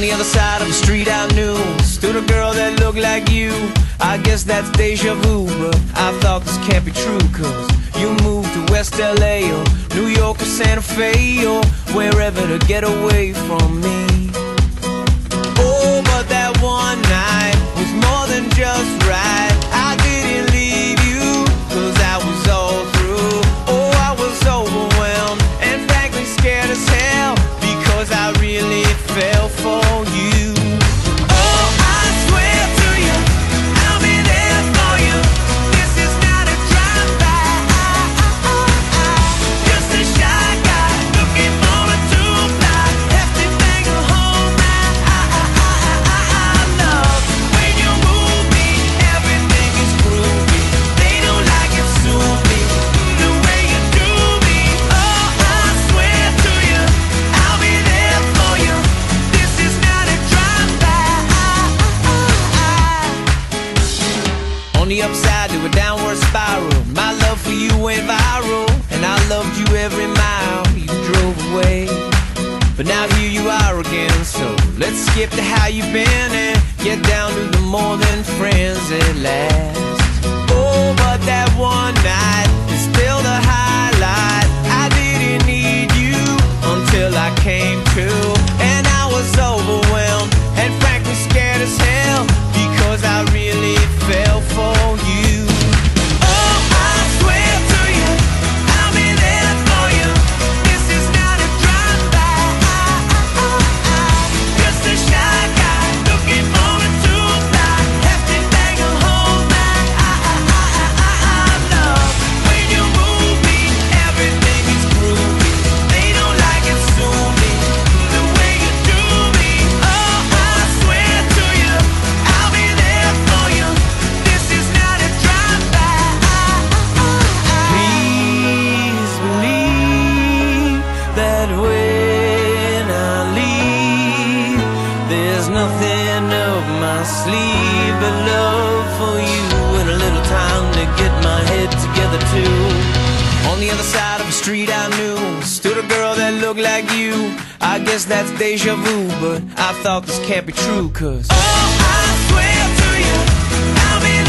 On the other side of the street I knew. Stood a girl that looked like you. I guess that's deja vu But I thought this can't be true Cause you moved to West LA Or New York or Santa Fe Or wherever to get away from me upside to a downward spiral. My love for you went viral And I loved you every mile you drove away. But now here you are again So let's skip to how you've been And get down to the more than friends at last. Oh, but that one night is still the highlight nothing up my sleeve. But love for you And a little time to get my head together too. On the other side of the street I knew Stood a girl that looked like you. I guess that's deja vu But I thought this can't be true Cause Oh, I swear to you I'll be